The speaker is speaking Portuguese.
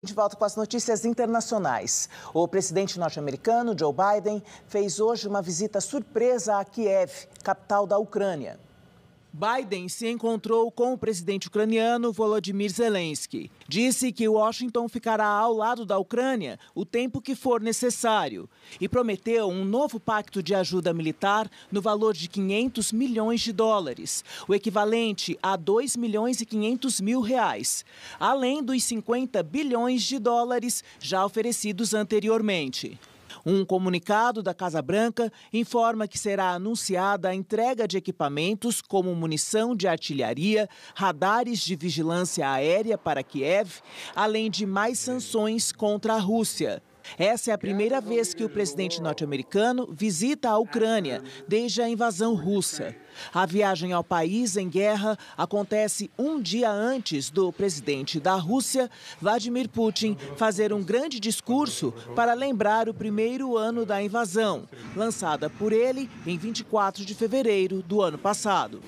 De volta com as notícias internacionais. O presidente norte-americano, Joe Biden, fez hoje uma visita surpresa a Kiev, capital da Ucrânia. Biden se encontrou com o presidente ucraniano Volodymyr Zelensky. Disse que Washington ficará ao lado da Ucrânia o tempo que for necessário e prometeu um novo pacto de ajuda militar no valor de 500 milhões de dólares, o equivalente a 2 milhões e 500 mil reais, além dos 50 bilhões de dólares já oferecidos anteriormente. Um comunicado da Casa Branca informa que será anunciada a entrega de equipamentos como munição de artilharia, radares de vigilância aérea para Kiev, além de mais sanções contra a Rússia. Essa é a primeira vez que o presidente norte-americano visita a Ucrânia desde a invasão russa. A viagem ao país em guerra acontece um dia antes do presidente da Rússia, Vladimir Putin, fazer um grande discurso para lembrar o primeiro ano da invasão, lançada por ele em 24 de fevereiro do ano passado.